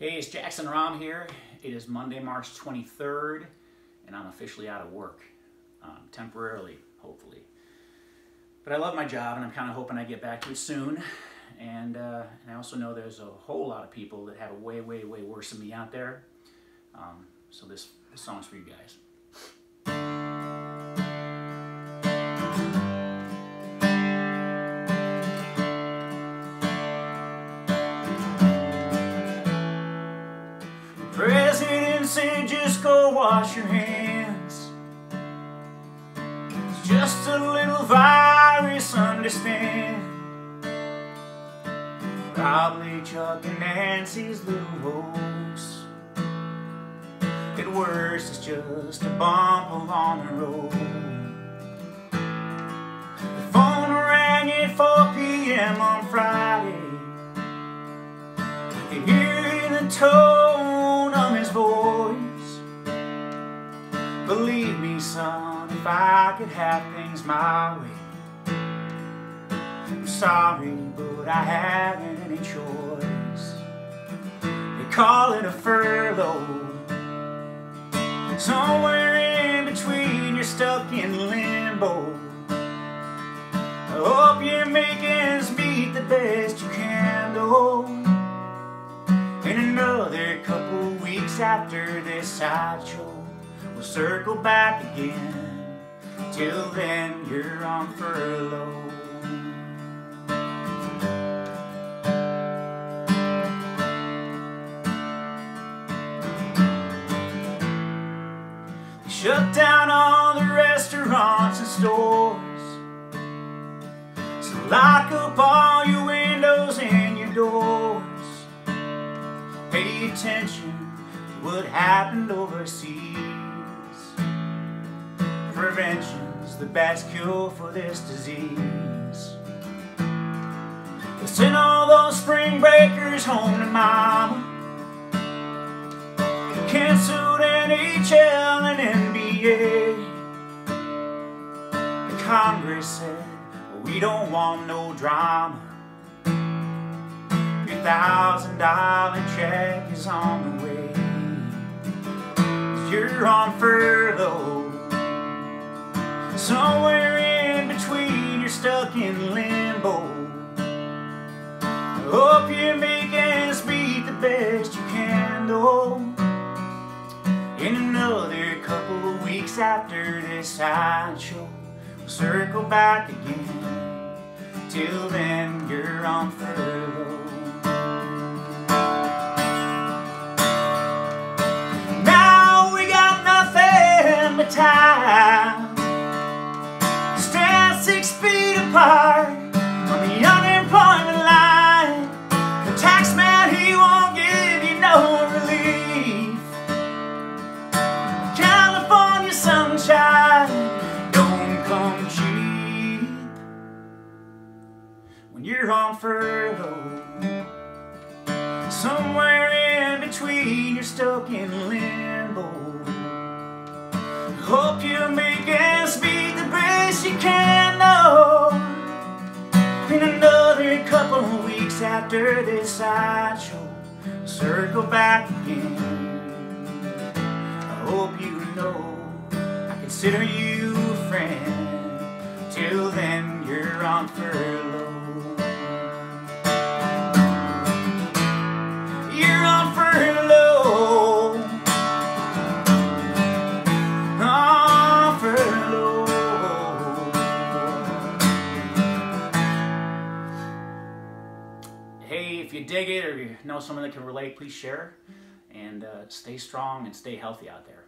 Hey, it's Jackson Rohm here. It is Monday, March 23rd, and I'm officially out of work. Um, temporarily, hopefully. But I love my job, and I'm kind of hoping I get back to it soon. And, uh, and I also know there's a whole lot of people that have it way, way, way worse than me out there. Um, so this, this song's for you guys. Wash your hands. It's just a little virus, understand. Probably Chuck and Nancy's little hoax. At worst, it's just a bump along the road. The phone rang at 4 p.m. on Friday. You hear the tone son, if I could have things my way. I'm sorry, but I haven't any choice. They call it a furlough. Somewhere in between, you're stuck in limbo. I hope you're making meet the best you can, though. In another couple weeks after this sideshow, we'll circle back again. Till then, you're on furlough. Shut down all the restaurants and stores. So lock up all your windows and your doors. Pay attention to what happened overseas. Prevention's the best cure for this disease. We'll send all those spring breakers home to mama. Canceled NHL and NBA. The Congress said, we don't want no drama. Your thousand dollar check is on the way. You're on furlough. Somewhere in between, you're stuck in limbo. I hope you make ends meet the best you can, though. In another couple of weeks after this sideshow, we'll circle back again. Till then, you're on furlough. Cheap when you're on furlough. Somewhere in between, you're stuck in limbo. Hope you make ends meet the best you can, though. In another couple of weeks after this sideshow, circle back again. Consider you a friend. Till then, you're on furlough. You're on furlough. Furlough. Hey, if you dig it or you know someone that can relate, please share. And uh, stay strong and stay healthy out there.